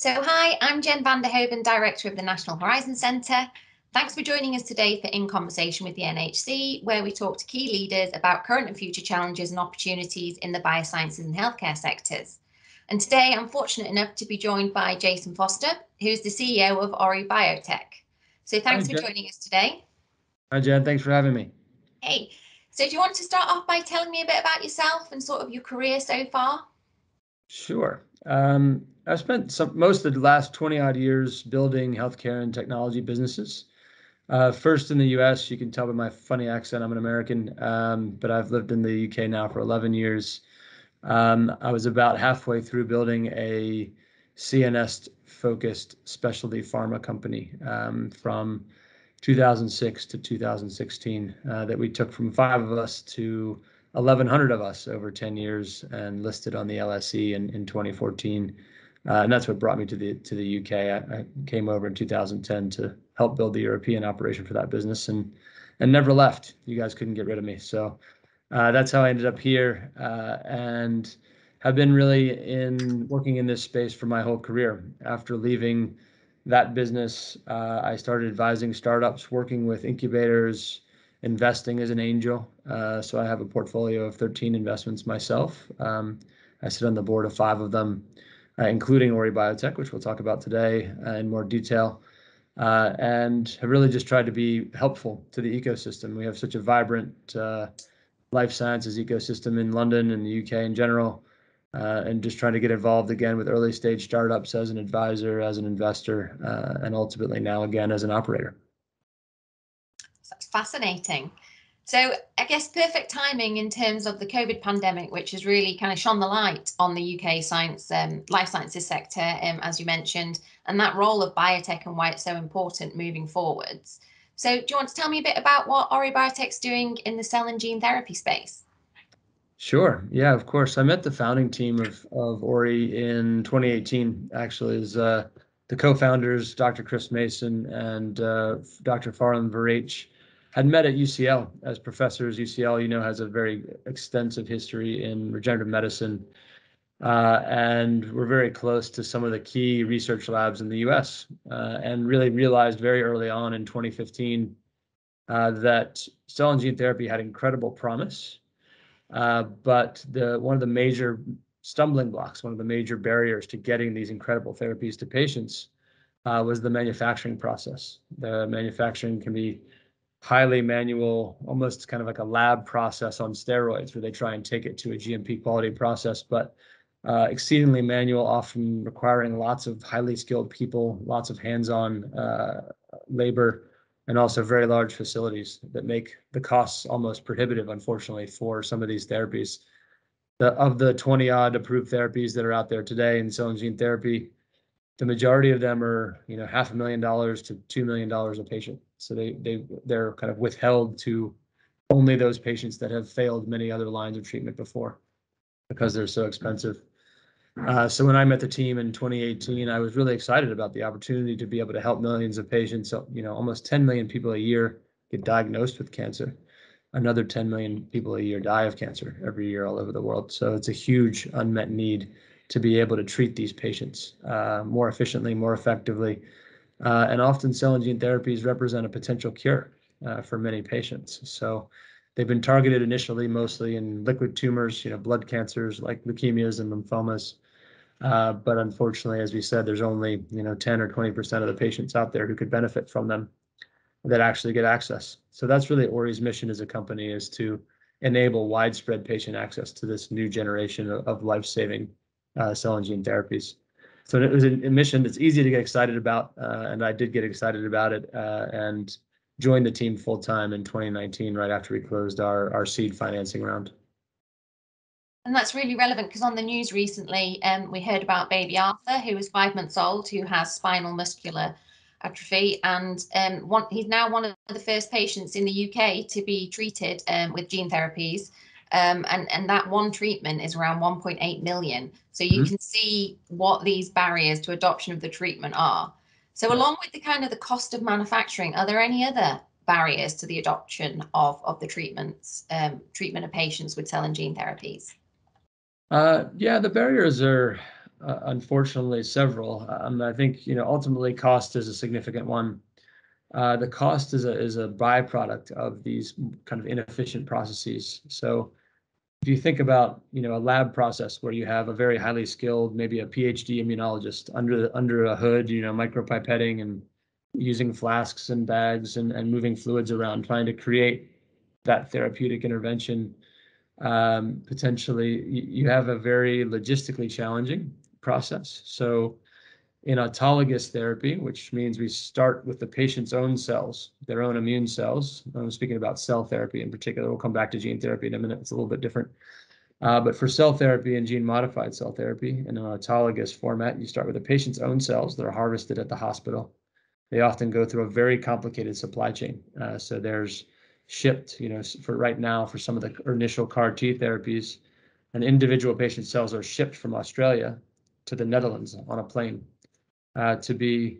So hi, I'm Jen Vanderhoven, Director of the National Horizon Centre. Thanks for joining us today for In Conversation with the NHC, where we talk to key leaders about current and future challenges and opportunities in the biosciences and healthcare sectors. And today I'm fortunate enough to be joined by Jason Foster, who's the CEO of Ori Biotech. So thanks Hi, for joining us today. Hi, Jen. Thanks for having me. Hey, so do you want to start off by telling me a bit about yourself and sort of your career so far? Sure. Um, I spent some, most of the last 20 odd years building healthcare and technology businesses. Uh, first in the US, you can tell by my funny accent, I'm an American, um, but I've lived in the UK now for 11 years. Um, I was about halfway through building a CNS focused specialty pharma company um, from 2006 to 2016 uh, that we took from five of us to 1,100 of us over 10 years and listed on the LSE in, in 2014. Uh, and that's what brought me to the to the UK. I, I, came over in 2010 to help build the European operation for that business, and and never left. You guys couldn't get rid of me, so uh, that's how I ended up here, uh, and have been really in working in this space for my whole career. After leaving that business, uh, I started advising startups, working with incubators, investing as an angel. Uh, so I have a portfolio of 13 investments myself. Um, I sit on the board of five of them, including Ori Biotech, which we'll talk about today uh, in more detail. Uh, and have really just tried to be helpful to the ecosystem. We have such a vibrant uh, life sciences ecosystem in London and the UK in general uh, and just trying to get involved again with early stage startups as an advisor, as an investor, uh, and ultimately now again as an operator. That's fascinating. So I guess perfect timing in terms of the COVID pandemic, which has really kind of shone the light on the UK science, um, life sciences sector, um, as you mentioned, and that role of biotech and why it's so important moving forwards. So do you want to tell me a bit about what Ori Biotech's doing in the cell and gene therapy space? Sure. Yeah, of course. I met the founding team of, of Ori in 2018, actually, as uh, the co-founders, Dr. Chris Mason and uh, Dr. Farlan Veraitch, had met at UCL as professors. UCL, you know, has a very extensive history in regenerative medicine. Uh, and we're very close to some of the key research labs in the US uh, and really realized very early on in 2015 uh, that cell and gene therapy had incredible promise uh, but the one of the major stumbling blocks, one of the major barriers to getting these incredible therapies to patients uh, was the manufacturing process. The manufacturing can be highly manual, almost kind of like a lab process on steroids, where they try and take it to a GMP quality process, but uh, exceedingly manual, often requiring lots of highly skilled people, lots of hands-on uh, labor and also very large facilities that make the costs almost prohibitive, unfortunately, for some of these therapies. The, of the 20 odd approved therapies that are out there today in cell and gene therapy, the majority of them are, you know, half a million dollars to two million dollars a patient. So they they they're kind of withheld to only those patients that have failed many other lines of treatment before because they're so expensive. Uh, so when I met the team in 2018, I was really excited about the opportunity to be able to help millions of patients. So, you know, almost 10 million people a year get diagnosed with cancer. Another 10 million people a year die of cancer every year all over the world. So it's a huge unmet need to be able to treat these patients uh, more efficiently, more effectively. Uh, and often cell and gene therapies represent a potential cure uh, for many patients. So they've been targeted initially mostly in liquid tumors, you know, blood cancers like leukemias and lymphomas. Uh, but unfortunately, as we said, there's only you know 10 or 20 percent of the patients out there who could benefit from them that actually get access. So that's really Ori's mission as a company is to enable widespread patient access to this new generation of, of life-saving uh, cell and gene therapies. So it was a, mission that's easy to get excited about, uh, and I did get excited about it uh, and joined the team full time in 2019, right after we closed our our seed financing round. And that's really relevant because on the news recently, um, we heard about baby Arthur, who is five months old, who has spinal muscular atrophy, and um, one, he's now one of the first patients in the UK to be treated um, with gene therapies. Um, and, and that one treatment is around 1.8 million. So you mm-hmm. can see what these barriers to adoption of the treatment are. So along with the kind of the cost of manufacturing, are there any other barriers to the adoption of, of the treatments, um, treatment of patients with cell and gene therapies? Uh, yeah, the barriers are uh, unfortunately, several. Um, I think you know ultimately cost is a significant one. Uh, the cost is a is a byproduct of these kind of inefficient processes. So if you think about you know a lab process where you have a very highly skilled, maybe a PhD immunologist under under a hood, you know, micropipetting and using flasks and bags and, and moving fluids around, trying to create that therapeutic intervention. Um, potentially, you, you have a very logistically challenging process. So in autologous therapy, which means we start with the patient's own cells, their own immune cells. I'm speaking about cell therapy in particular. We'll come back to gene therapy in a minute. It's a little bit different. Uh, but for cell therapy and gene modified cell therapy in an autologous format, you start with the patient's own cells that are harvested at the hospital. They often go through a very complicated supply chain. Uh, so there's shipped, you know, for right now, for some of the initial CAR T therapies, an individual patient cells are shipped from Australia to the Netherlands on a plane uh, to be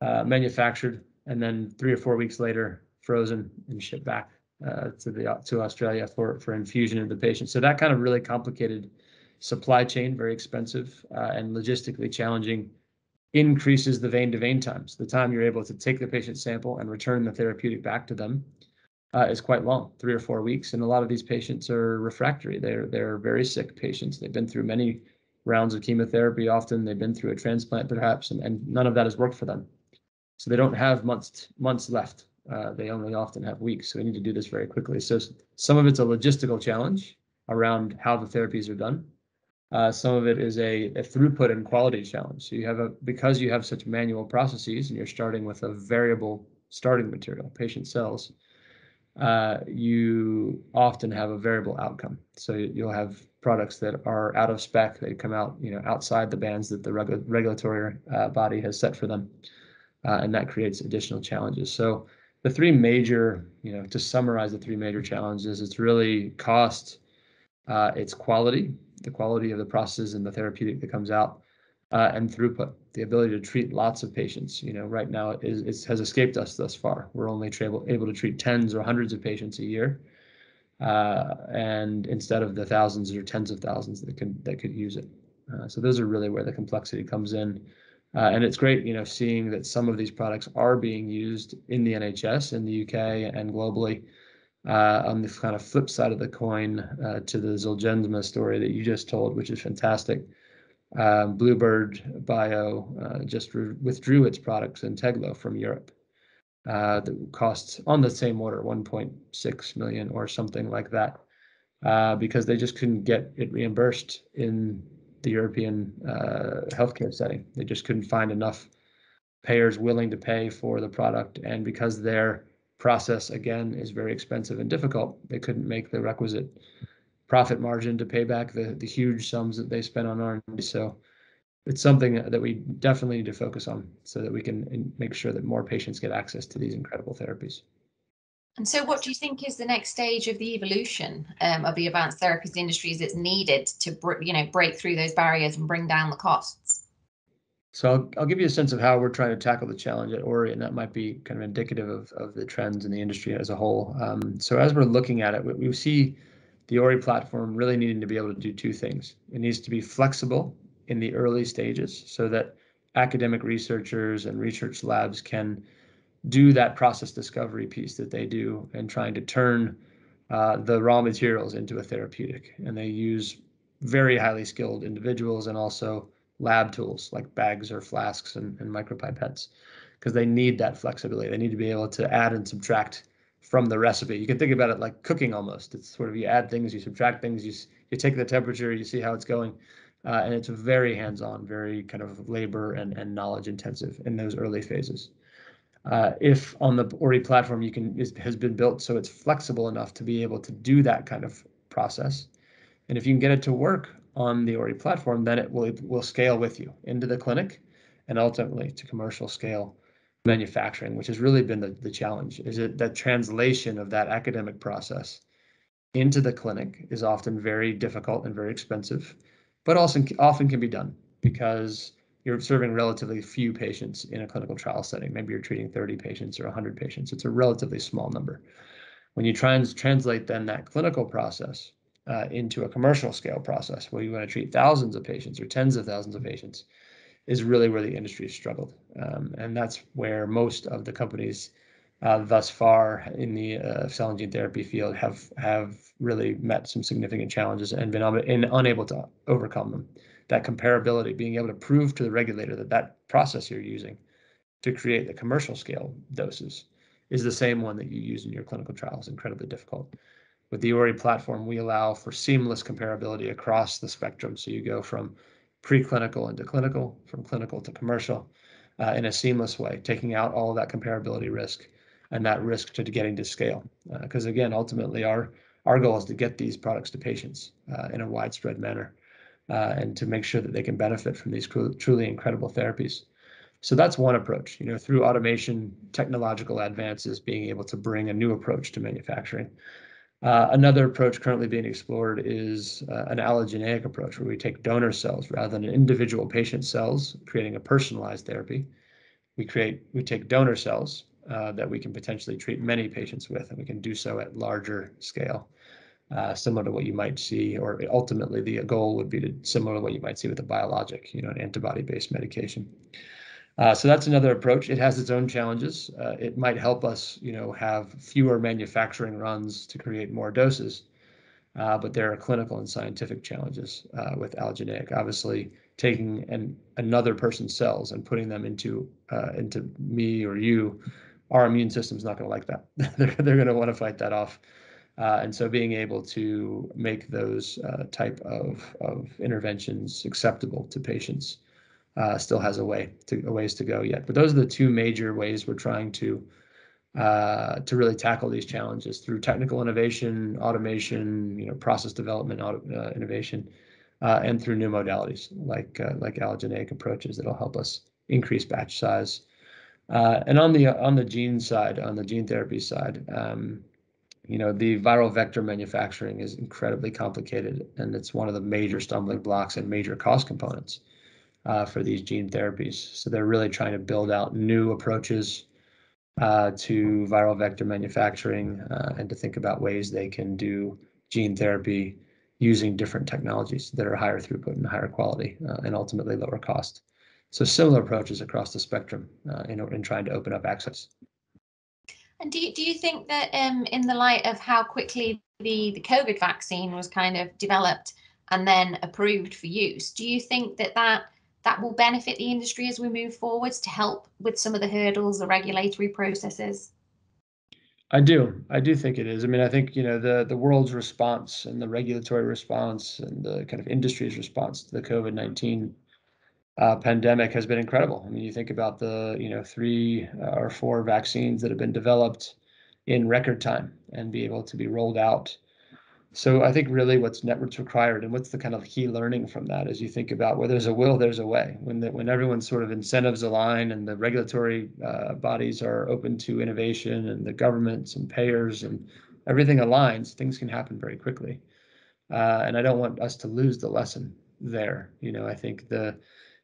uh, manufactured and then three or four weeks later frozen and shipped back uh, to the to Australia for for infusion of the patient. So that kind of really complicated supply chain, very expensive uh, and logistically challenging, increases the vein to vein times. The time you're able to take the patient sample and return the therapeutic back to them uh, is quite long, three or four weeks. And a lot of these patients are refractory. They're they're very sick patients. They've been through many rounds of chemotherapy. Often they've been through a transplant, perhaps, and, and none of that has worked for them. So they don't have months months left. Uh, they only often have weeks. So we need to do this very quickly. So some of it's a logistical challenge around how the therapies are done. Uh, some of it is a, a, throughput and quality challenge. So you have a because you have such manual processes and you're starting with a variable starting material, patient cells. Uh, you often have a variable outcome. So you'll have products that are out of spec. They come out, you know, outside the bands that the regu regulatory uh, body has set for them, uh, and that creates additional challenges. So the three major, you know, to summarize the three major challenges, it's really cost, uh, it's quality, the quality of the processes and the therapeutic that comes out, uh, and throughput, the ability to treat lots of patients. You know, right now it, is, it has escaped us thus far. We're only able to treat tens or hundreds of patients a year uh, and instead of the thousands or tens of thousands that could that could use it. Uh, so those are really where the complexity comes in. Uh, and it's great, you know, seeing that some of these products are being used in the NHS in the UK and globally. Uh, on the kind of flip side of the coin uh, to the Zolgensma story that you just told, which is fantastic. Um, Bluebird Bio uh, just withdrew its products Zynteglo from Europe uh, that costs on the same order, 1.6 million or something like that, uh, because they just couldn't get it reimbursed in the European uh, healthcare setting. They just couldn't find enough payers willing to pay for the product, and because their process again is very expensive and difficult, they couldn't make the requisite profit margin to pay back the the huge sums that they spent on R&D. So it's something that we definitely need to focus on so that we can make sure that more patients get access to these incredible therapies. And so, what do you think is the next stage of the evolution um, of the advanced therapies industry that's needed to, you know, break through those barriers and bring down the costs? So I'll, I'll give you a sense of how we're trying to tackle the challenge at Ori, and that might be kind of indicative of, of the trends in the industry as a whole. Um, so as we're looking at it, we, we see the Ori platform really needing to be able to do two things. It needs to be flexible in the early stages so that academic researchers and research labs can do that process discovery piece that they do and trying to turn uh, the raw materials into a therapeutic. And they use very highly skilled individuals and also lab tools like bags or flasks and, and micropipettes because they need that flexibility. They need to be able to add and subtract from the recipe. You can think about it like cooking almost. It's sort of you add things, you subtract things, you, you take the temperature, you see how it's going. Uh, and it's very hands-on, very kind of labor and, and knowledge intensive in those early phases. Uh, if on the Ori platform you can is, has been built so it's flexible enough to be able to do that kind of process, and if you can get it to work on the Ori platform, then it will it will scale with you into the clinic, and ultimately to commercial scale manufacturing, which has really been the, the challenge. Is it that translation of that academic process into the clinic is often very difficult and very expensive but also often can be done because you're serving relatively few patients in a clinical trial setting. Maybe you're treating 30 patients or 100 patients. It's a relatively small number. When you try and translate then that clinical process uh, into a commercial scale process where you want to treat thousands of patients or tens of thousands of patients is really where the industry has struggled. Um, and that's where most of the companies uh, thus far in the uh, cell and gene therapy field have have really met some significant challenges and been un- unable to overcome them. That comparability, being able to prove to the regulator that that process you're using to create the commercial scale doses is the same one that you use in your clinical trials, incredibly difficult. With the Ori platform, we allow for seamless comparability across the spectrum. So you go from preclinical into clinical, from clinical to commercial, uh, in a seamless way, taking out all of that comparability risk and that risk to getting to scale. Because uh, again, ultimately, our our goal is to get these products to patients uh, in a widespread manner, uh, and to make sure that they can benefit from these truly incredible therapies. So that's one approach. You know, through automation, technological advances, being able to bring a new approach to manufacturing. Uh, another approach currently being explored is uh, an allogeneic approach where we take donor cells rather than individual patient cells, creating a personalized therapy. We create, we take donor cells uh, that we can potentially treat many patients with, and we can do so at larger scale, uh, similar to what you might see, or ultimately the goal would be to similar to what you might see with a biologic, you know, an antibody-based medication. Uh, so that's another approach. It has its own challenges. Uh, it might help us, you know, have fewer manufacturing runs to create more doses, uh, but there are clinical and scientific challenges uh, with allogeneic. Obviously, taking an, another person's cells and putting them into into me or you, our immune system's not going to like that. they're they're going to want to fight that off. Uh, and so being able to make those type of, of interventions acceptable to patients uh, still has a way to a ways to go yet. But those are the two major ways we're trying to uh, to really tackle these challenges through technical innovation, automation, you know, process development, auto, uh, innovation, uh, and through new modalities like uh, like allogeneic approaches that'll help us increase batch size. Uh, and on the on the gene side, on the gene therapy side, um, you know, the viral vector manufacturing is incredibly complicated, and it's one of the major stumbling blocks and major cost components uh, for these gene therapies. So they're really trying to build out new approaches uh, to viral vector manufacturing uh, and to think about ways they can do gene therapy using different technologies that are higher throughput and higher quality uh, and ultimately lower cost. So similar approaches across the spectrum uh, in, in trying to open up access. And do you, do you think that um, in the light of how quickly the, the COVID vaccine was kind of developed and then approved for use, do you think that that that will benefit the industry as we move forwards to help with some of the hurdles, the regulatory processes? I do. I do think it is. I mean, I think you know the the world's response and the regulatory response and the kind of industry's response to the COVID nineteen uh, pandemic has been incredible. I mean, you think about the you know three uh, or four vaccines that have been developed in record time and be able to be rolled out so I think really what's networks required and what's the kind of key learning from that as you think about where there's a will, there's a way. When the, when everyone's sort of incentives align and the regulatory uh, bodies are open to innovation and the governments and payers and everything aligns, things can happen very quickly. Uh, and I don't want us to lose the lesson there. You know, I think the,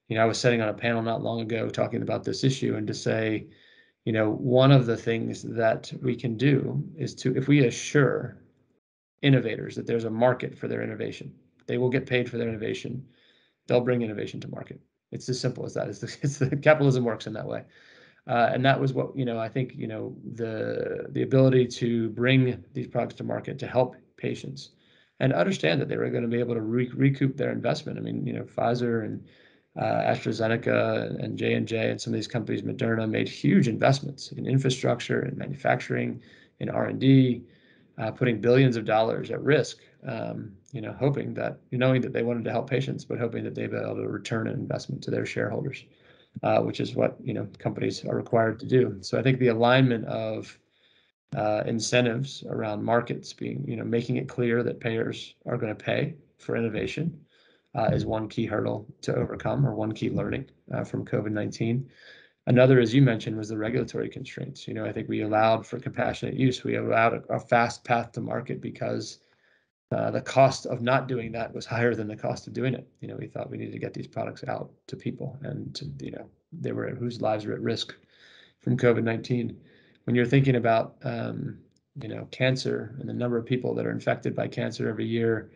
you know, I was sitting on a panel not long ago talking about this issue and to say, you know, one of the things that we can do is to, if we assure innovators that there's a market for their innovation. They will get paid for their innovation. They'll bring innovation to market. It's as simple as that. It's the, it's the capitalism works in that way. Uh, and that was what you know. I think you know the the ability to bring these products to market to help patients and understand that they were going to be able to re- recoup their investment. I mean, you know, Pfizer and uh, AstraZeneca and J and J and some of these companies, Moderna, made huge investments in infrastructure and manufacturing, in R and D, uh, putting billions of dollars at risk, um, you know, hoping that, knowing that they wanted to help patients, but hoping that they'd be able to return an investment to their shareholders, uh, which is what, you know, companies are required to do. So I think the alignment of uh, incentives around markets being, you know, making it clear that payers are going to pay for innovation uh, is one key hurdle to overcome or one key learning uh, from COVID-19. Another, as you mentioned, was the regulatory constraints. You know, I think we allowed for compassionate use. We allowed a, a fast path to market because uh, the cost of not doing that was higher than the cost of doing it. You know, we thought we needed to get these products out to people, and to, you know, they were whose lives were at risk from COVID nineteen. When you're thinking about um, you know, cancer and the number of people that are infected by cancer every year,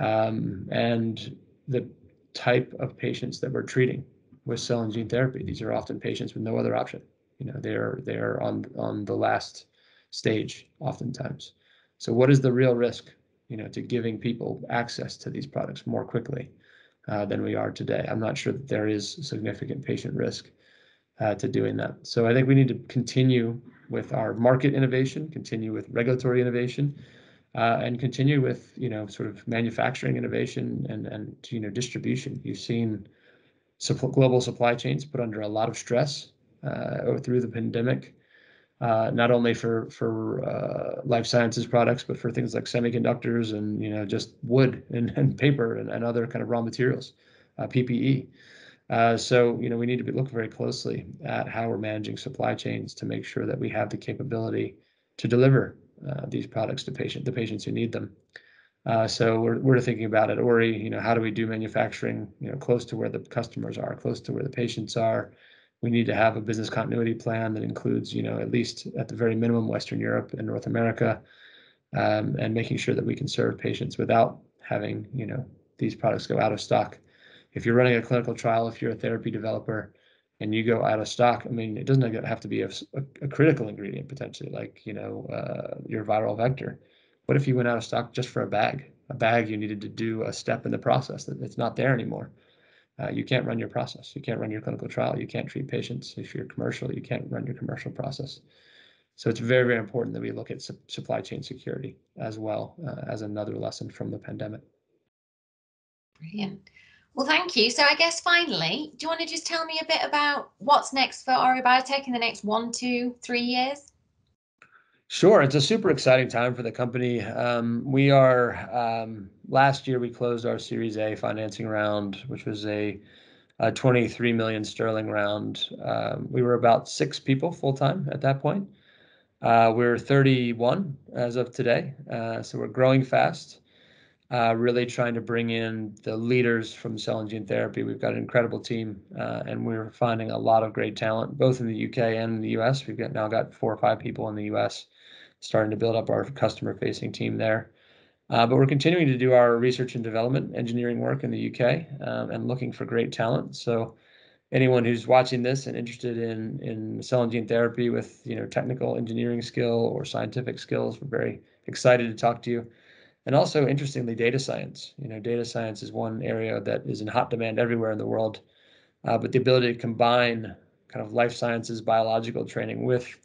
um, and the type of patients that we're treating with cell and gene therapy. These are often patients with no other option. You know, they're they're on on the last stage oftentimes. So what is the real risk, you know, to giving people access to these products more quickly uh, than we are today? I'm not sure that there is significant patient risk uh, to doing that. So I think we need to continue with our market innovation, continue with regulatory innovation, uh, and continue with you know sort of manufacturing innovation and and you know distribution. You've seen global supply chains put under a lot of stress uh, through the pandemic, uh, not only for for uh, life sciences products, but for things like semiconductors and you know just wood and, and paper and, and other kind of raw materials, uh, PPE. Uh, so you know we need to be, look very closely at how we're managing supply chains to make sure that we have the capability to deliver these products to patient the patients who need them. Uh, so we're, we're thinking about it, Ori, you know, how do we do manufacturing, you know, close to where the customers are, close to where the patients are. We need to have a business continuity plan that includes, you know, at least at the very minimum, Western Europe and North America, um, and making sure that we can serve patients without having, you know, these products go out of stock. If you're running a clinical trial, if you're a therapy developer, and you go out of stock, I mean, it doesn't have to be a, a, critical ingredient potentially, like you know, uh, your viral vector what if you went out of stock just for a bag? A bag you needed to do a step in the process that it's not there anymore. Uh, you can't run your process. You can't run your clinical trial. You can't treat patients. If you're commercial, you can't run your commercial process. So it's very, very important that we look at su supply chain security as well uh, as another lesson from the pandemic. Brilliant. Well, thank you. So I guess finally, do you want to just tell me a bit about what's next for Ori Biotech in the next one, two, three years? Sure, it's a super exciting time for the company. Um, we are um, last year we closed our Series A financing round, which was a, a 23 million sterling round. Um, we were about six people full time at that point. Uh, we're 31 as of today, uh, so we're growing fast. Uh, really trying to bring in the leaders from cell and gene therapy. We've got an incredible team, uh, and we're finding a lot of great talent, both in the UK and in the US. We've got now got four or five people in the US starting to build up our customer facing team there. Uh, but we're continuing to do our research and development engineering work in the UK um, and looking for great talent. So anyone who's watching this and interested in in cell and gene therapy with you know technical engineering skill or scientific skills, we're very excited to talk to you. And also, interestingly, data science. You know, data science is one area that is in hot demand everywhere in the world. Uh, but the ability to combine kind of life sciences biological training with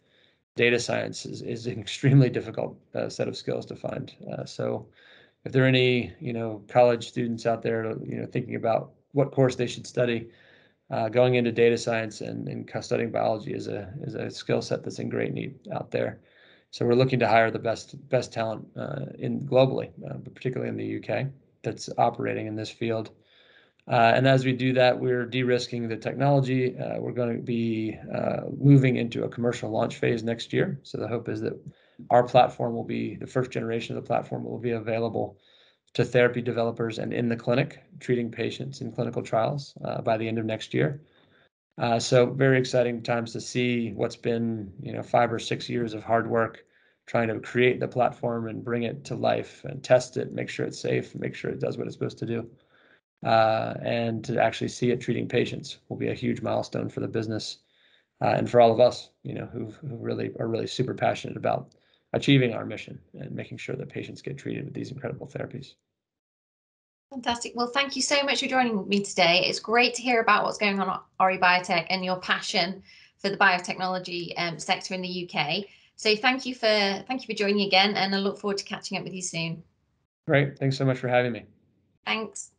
data science is, is an extremely difficult uh, set of skills to find. Uh, so if there are any, you know, college students out there, you know, thinking about what course they should study, uh, going into data science and, and studying biology is a is a skill set that's in great need out there. So we're looking to hire the best best talent uh, in globally, uh, but particularly in the UK, that's operating in this field. Uh, and as we do that, we're de-risking the technology. Uh, we're going to be uh, moving into a commercial launch phase next year. So the hope is that our platform will be the first generation of the platform will be available to therapy developers and in the clinic treating patients in clinical trials uh, by the end of next year. Uh, so very exciting times to see what's been you know five or six years of hard work trying to create the platform and bring it to life and test it, make sure it's safe, make sure it does what it's supposed to do uh, and to actually see it treating patients will be a huge milestone for the business uh, and for all of us, you know, who who really are really super passionate about achieving our mission and making sure that patients get treated with these incredible therapies. Fantastic. Well, thank you so much for joining me today. It's great to hear about what's going on at Ori Biotech and your passion for the biotechnology um, sector in the UK. So thank you for thank you for joining again, and I look forward to catching up with you soon. Great. Thanks so much for having me. Thanks.